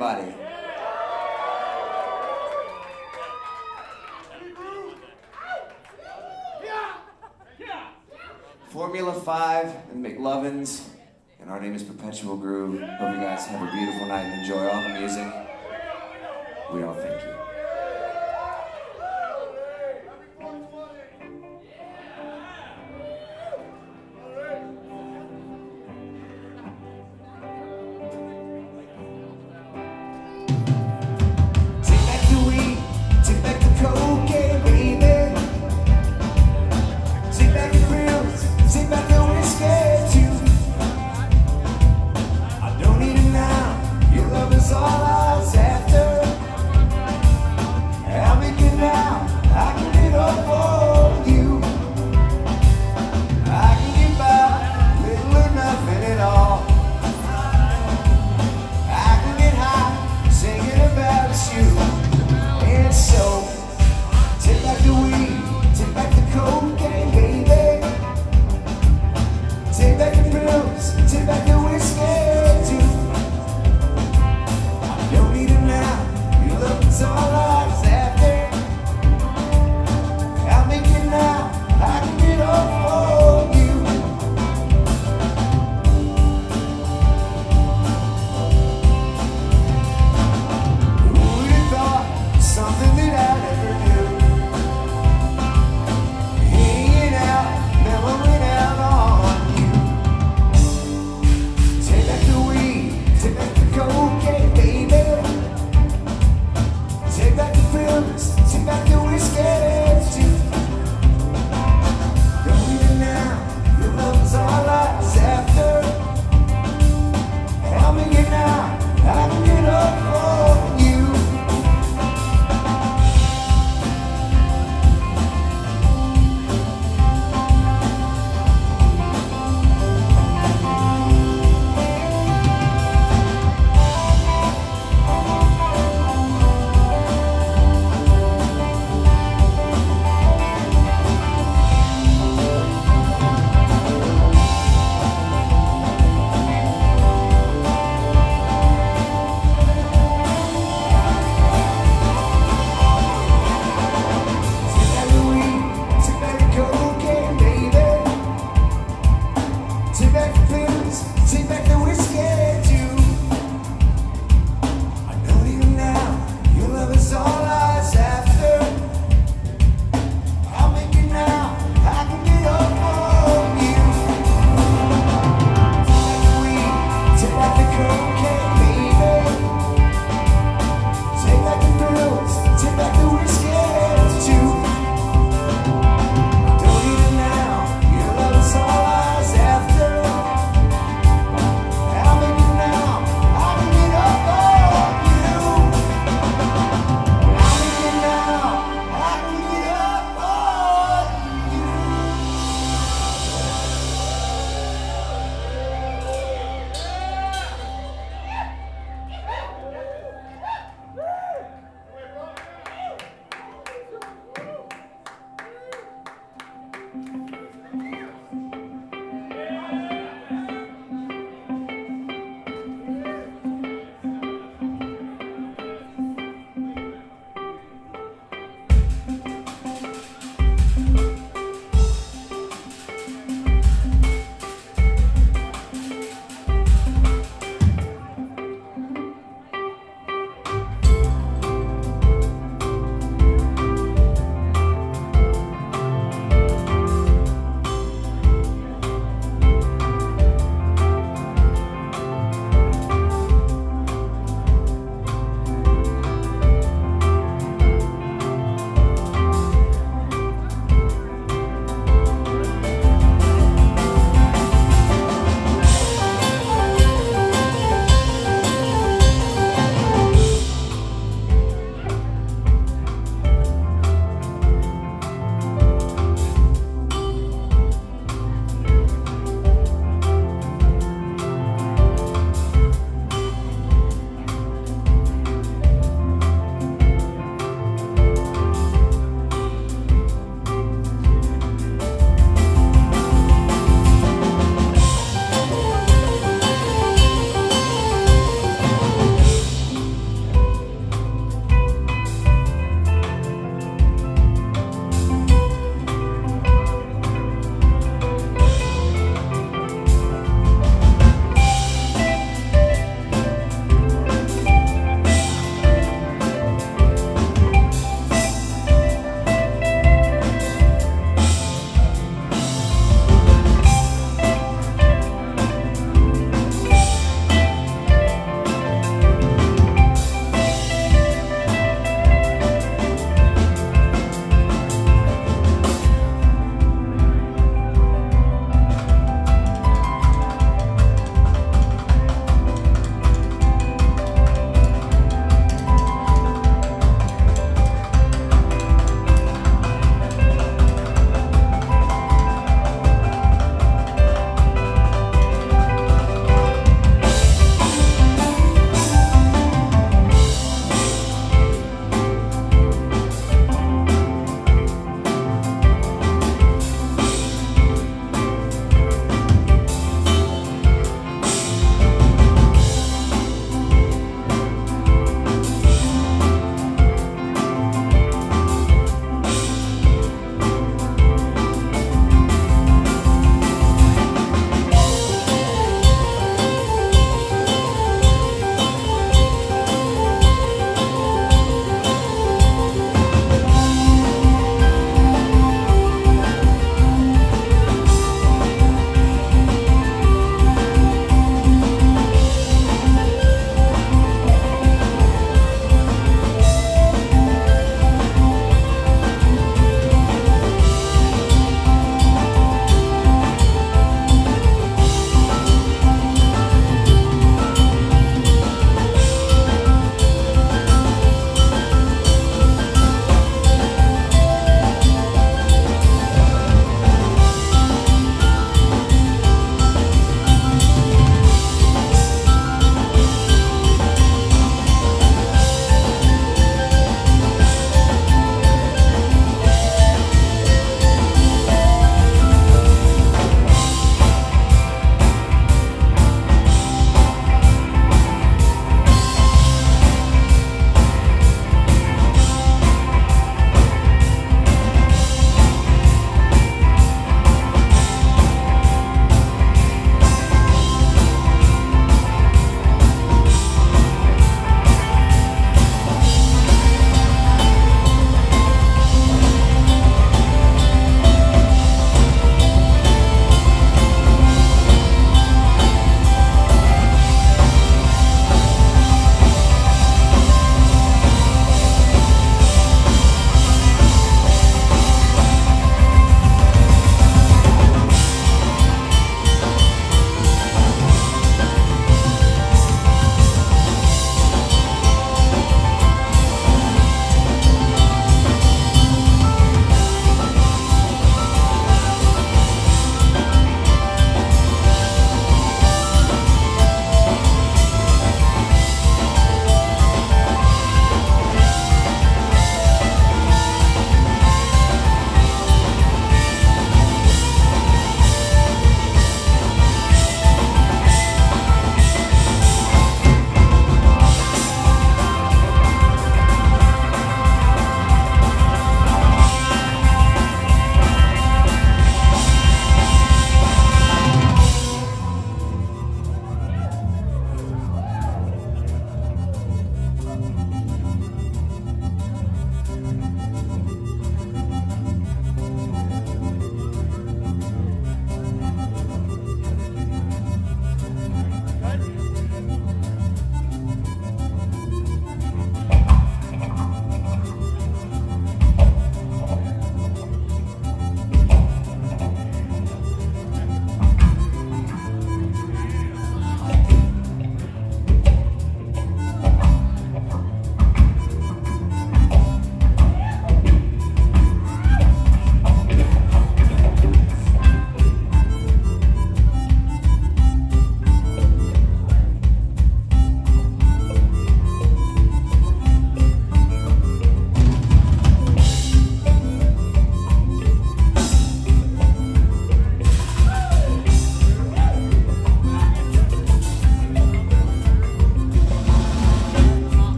everybody. Formula 5 and McLovin's, and our name is Perpetual Groove. Hope you guys have a beautiful night and enjoy all the music.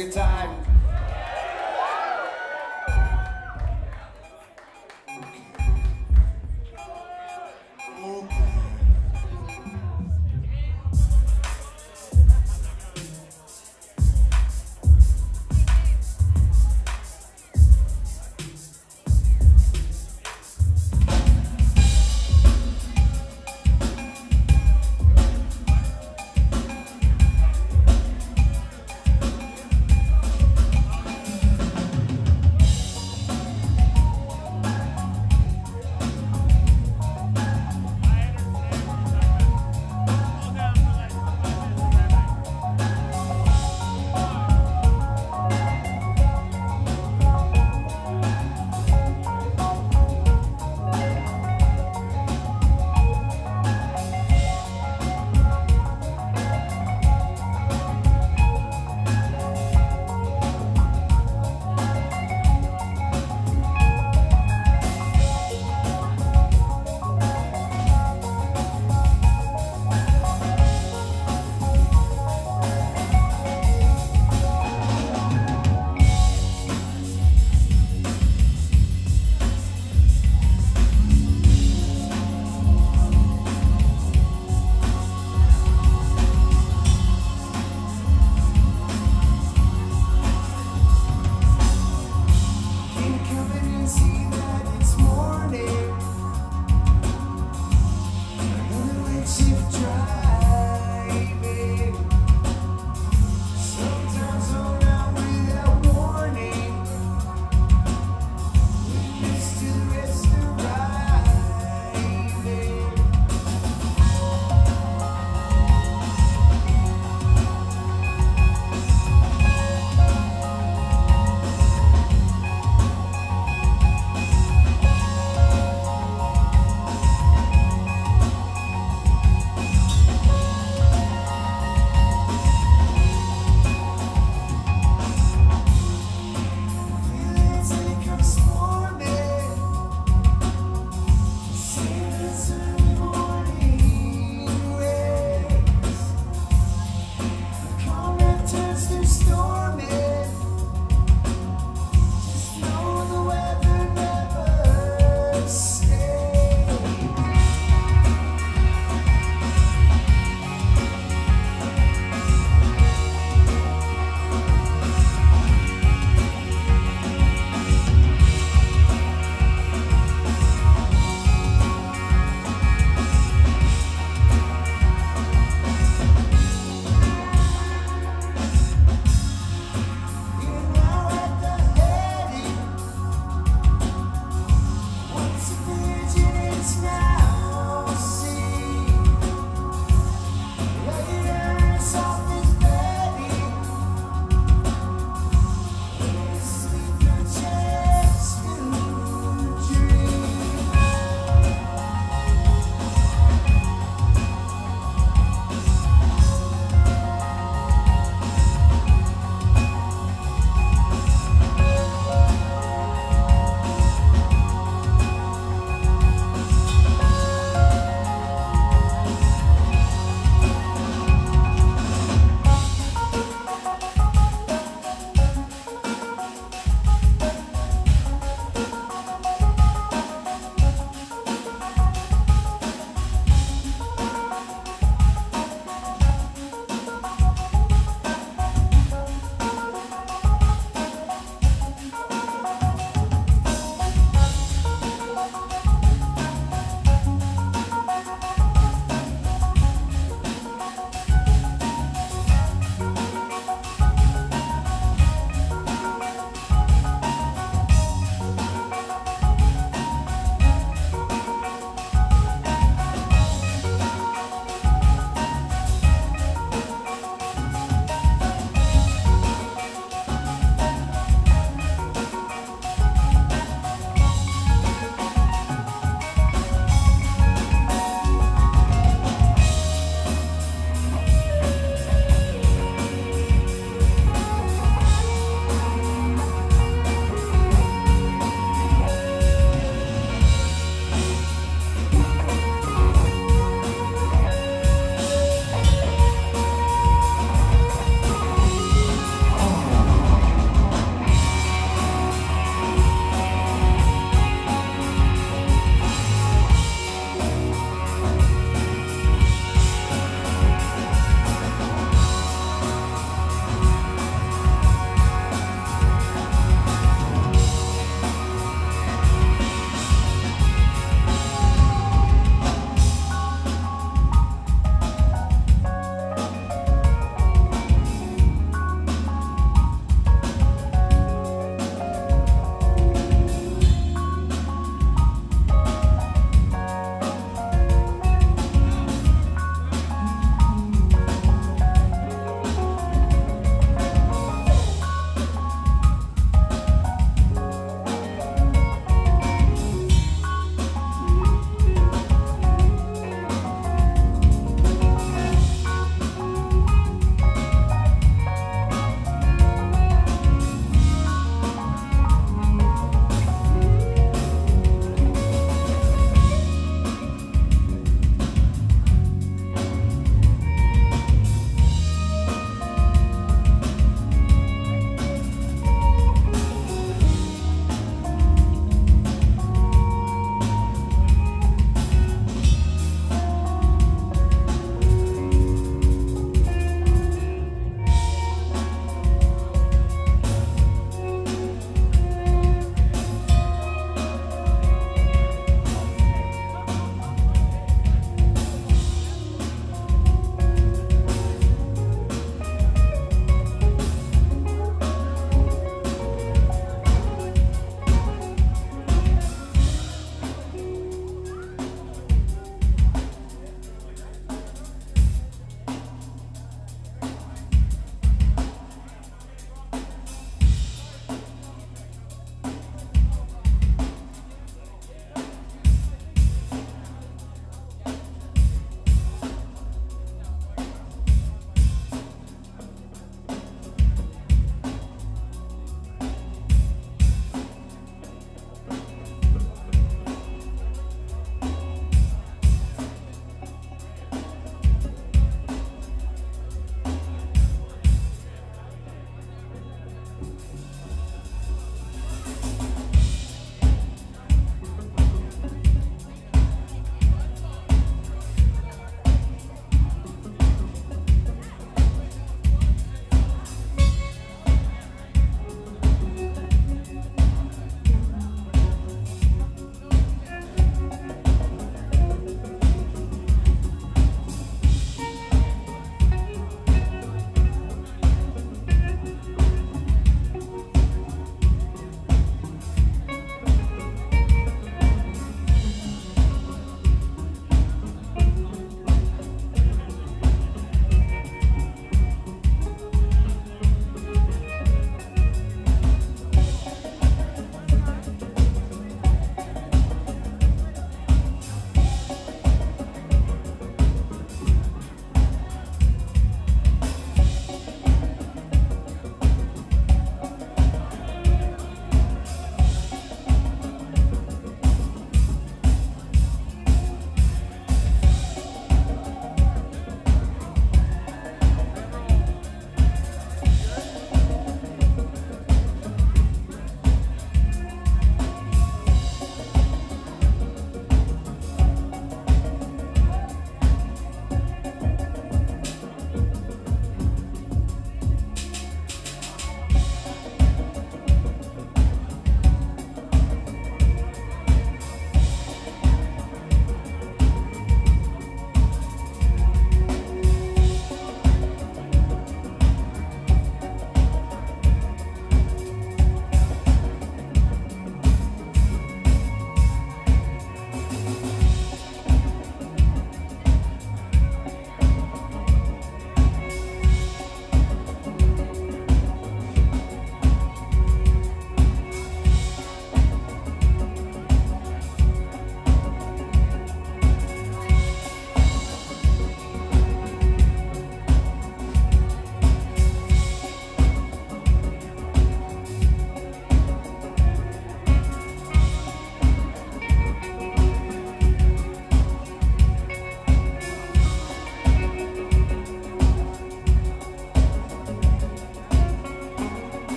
Good time?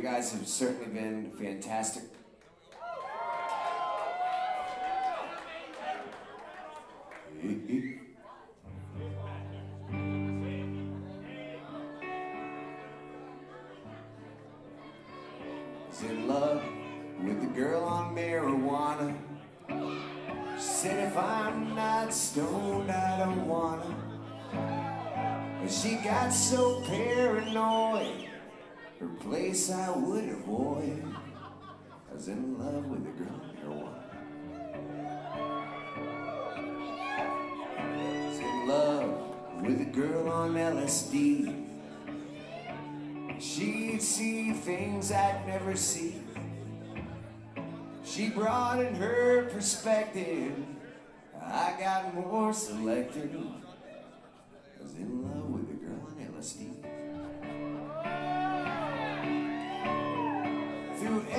You guys have certainly been fantastic. In love with the girl on marijuana. She said if I'm not stoned, I don't wanna. But she got so paranoid, her place I would avoid. I was in love with the girl on marijuana. I was in love with a girl on LSD. She'd see things I'd never see. She broadened her perspective. I got more selective. I was in love with a girl on LSD.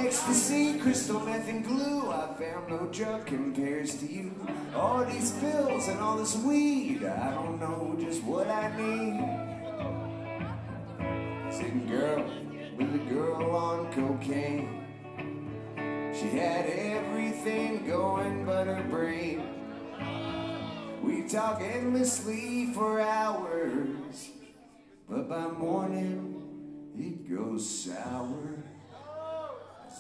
Ecstasy, crystal meth, and glue, I found no drug compares to you. All these pills and all this weed, I don't know just what I need. Sitting girl with a girl on cocaine. She had everything going but her brain. We talk endlessly for hours, but by morning it goes sour.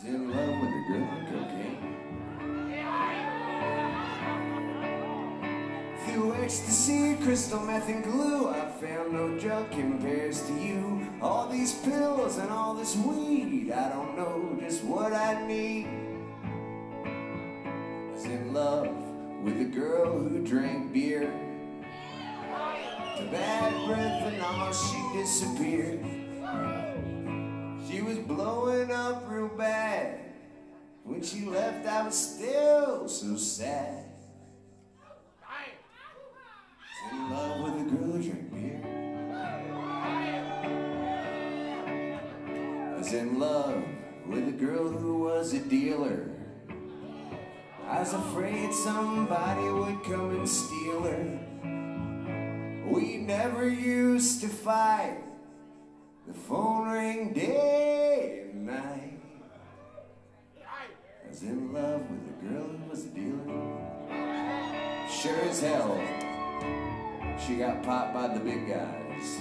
Was in love with a girl on cocaine. Through ecstasy, crystal meth, and glue, I found no drug compares to you. All these pills and all this weed, I don't know just what I need. I was in love with a girl who drank beer. To bad breath and all, she disappeared. She was blowing up real bad. When she left, I was still so sad. In love with a girl who drank beer. I was in love with a girl who was a dealer. I was afraid somebody would come and steal her. We never used to fight. The phone rang day and night. I was in love with a girl who was a dealer. Sure as hell, she got popped by the big guys.